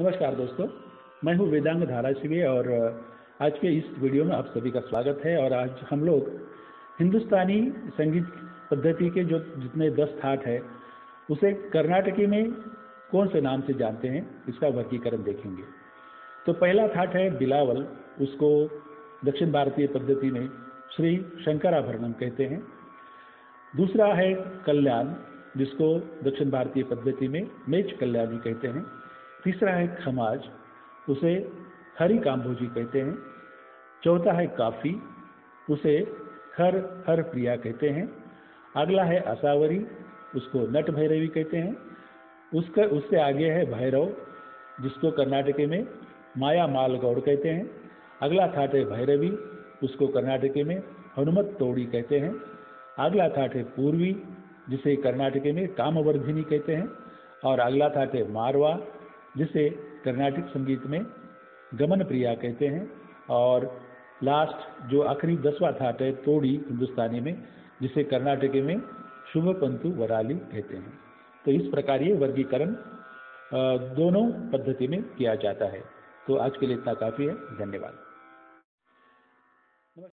नमस्कार दोस्तों, मैं हूँ वेदांग धाराशिवी और आज के इस वीडियो में आप सभी का स्वागत है और आज हम लोग हिंदुस्तानी संगीत पद्धति के जो जितने दस थाट है, उसे कर्नाटकी में कौन से नाम से जानते हैं, इसका वर्गीकरण देखेंगे। तो पहला थाट है बिलावल, उसको दक्षिण भारतीय पद्धति में श्री शंकराभरणम कहते हैं। दूसरा है कल्याण, जिसको दक्षिण भारतीय पद्धति में मेच कल्याणी कहते हैं। तीसरा है खमाज, उसे हरी काम्भोजी कहते हैं। चौथा है काफ़ी, उसे हर हर प्रिया कहते हैं। अगला है असावरी उसको नट भैरवी कहते हैं। उसका, उससे आगे है भैरव, जिसको कर्नाटक में माया माल गौड़ कहते हैं। अगला थाट है भैरवी, उसको कर्नाटक में हनुमत तोड़ी कहते हैं। अगला थाट है पूर्वी, जिसे कर्नाटक में कामवर्धिनी कहते हैं। और अगला थाट है मारवा जिसे कर्नाटक संगीत में गमन प्रिया कहते हैं और लास्ट जो आखिरी दसवा थाट है, तोड़ी हिंदुस्तानी में, जिसे कर्नाटक में शुभ पंतु वराली कहते हैं। तो इस प्रकार ये वर्गीकरण दोनों पद्धति में किया जाता है। तो आज के लिए इतना काफ़ी है। धन्यवाद।